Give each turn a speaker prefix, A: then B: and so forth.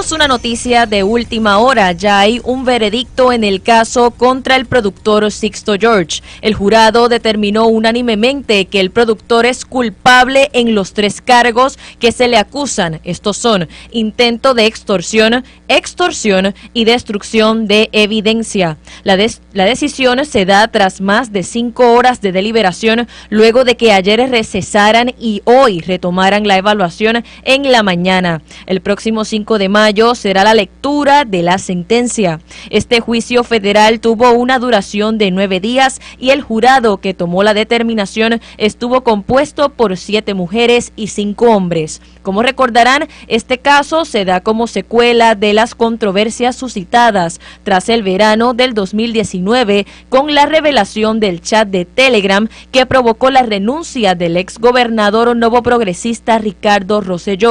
A: tenemos una noticia de última hora. Ya hay un veredicto en el caso contra el productor Sixto George. El jurado determinó unánimemente que el productor es culpable en los tres cargos que se le acusan. Estos son intento de extorsión, extorsión y destrucción de evidencia. La, la decisión se da tras más de cinco horas de deliberación luego de que ayer recesaran y hoy retomaran la evaluación en la mañana. El próximo 5 de mayo será la lectura de la sentencia. Este juicio federal tuvo una duración de nueve días y el jurado que tomó la determinación estuvo compuesto por siete mujeres y cinco hombres. Como recordarán, este caso se da como secuela de las controversias suscitadas tras el verano del 2019 con la revelación del chat de Telegram que provocó la renuncia del ex gobernador novo progresista Ricardo Rosselló.